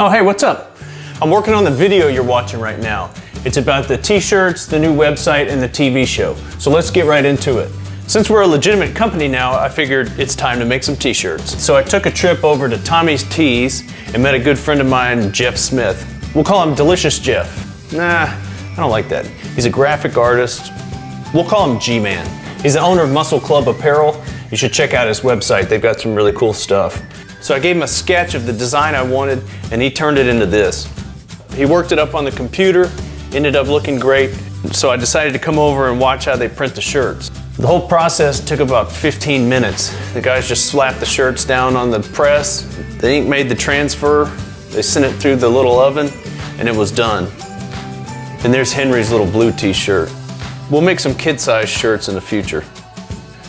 Oh, hey, what's up? I'm working on the video you're watching right now. It's about the t-shirts, the new website, and the TV show. So let's get right into it. Since we're a legitimate company now, I figured it's time to make some t-shirts. So I took a trip over to Tommy's Tees and met a good friend of mine, Jeff Smith. We'll call him Delicious Jeff. Nah, I don't like that. He's a graphic artist. We'll call him G-Man. He's the owner of Muscle Club Apparel. You should check out his website. They've got some really cool stuff. So I gave him a sketch of the design I wanted and he turned it into this. He worked it up on the computer, ended up looking great. So I decided to come over and watch how they print the shirts. The whole process took about 15 minutes. The guys just slapped the shirts down on the press, the ink made the transfer, they sent it through the little oven, and it was done. And there's Henry's little blue t-shirt. We'll make some kid-sized shirts in the future.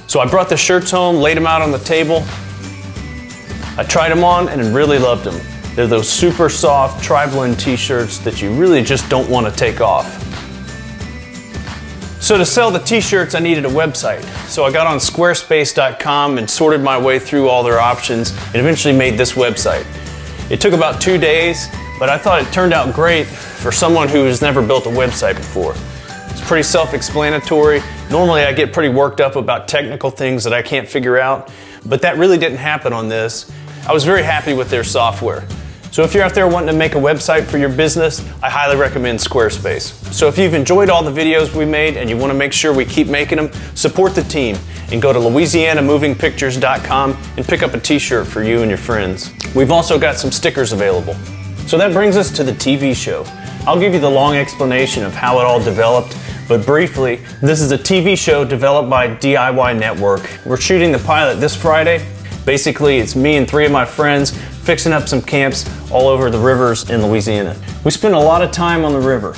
So I brought the shirts home, laid them out on the table. I tried them on and really loved them. They're those super soft tri-blend t-shirts that you really just don't want to take off. So to sell the t-shirts, I needed a website. So I got on squarespace.com and sorted my way through all their options and eventually made this website. It took about two days, but I thought it turned out great for someone who has never built a website before. It's pretty self-explanatory. Normally I get pretty worked up about technical things that I can't figure out, but that really didn't happen on this. I was very happy with their software. So if you're out there wanting to make a website for your business, I highly recommend Squarespace. So if you've enjoyed all the videos we made and you want to make sure we keep making them, support the team and go to louisianamovingpictures.com and pick up a t-shirt for you and your friends. We've also got some stickers available. So that brings us to the TV show. I'll give you the long explanation of how it all developed, but briefly, this is a TV show developed by DIY Network. We're shooting the pilot this Friday. Basically, it's me and three of my friends fixing up some camps all over the rivers in Louisiana. We spend a lot of time on the river.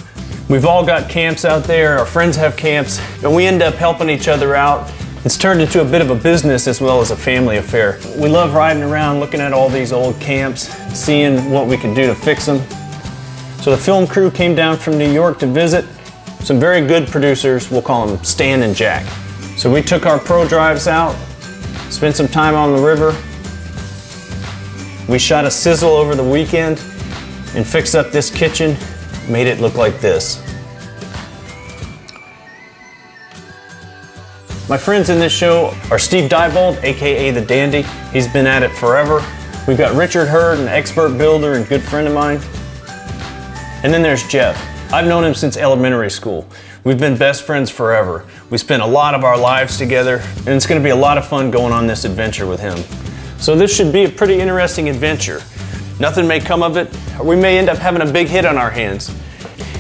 We've all got camps out there, our friends have camps, and we end up helping each other out. It's turned into a bit of a business as well as a family affair. We love riding around looking at all these old camps, seeing what we can do to fix them. So the film crew came down from New York to visit. Some very good producers, we'll call them Stan and Jack. So we took our pro drives out, spent some time on the river, we shot a sizzle over the weekend and fixed up this kitchen, made it look like this. My friends in this show are Steve Diebold, AKA The Dandy. He's been at it forever. We've got Richard Hurd, an expert builder and good friend of mine. And then there's Jeff. I've known him since elementary school. We've been best friends forever. We spent a lot of our lives together, and it's gonna be a lot of fun going on this adventure with him. So this should be a pretty interesting adventure. Nothing may come of it, or we may end up having a big hit on our hands.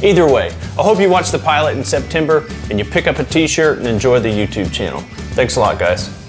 Either way, I hope you watch the pilot in September and you pick up a t-shirt and enjoy the YouTube channel. Thanks a lot, guys.